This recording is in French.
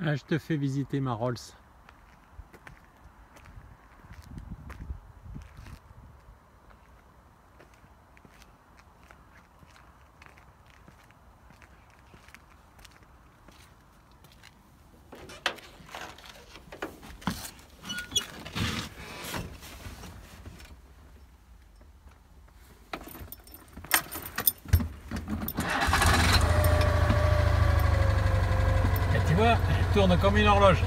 Ah, je te fais visiter ma Rolls. Tu vois, tourne comme une horloge.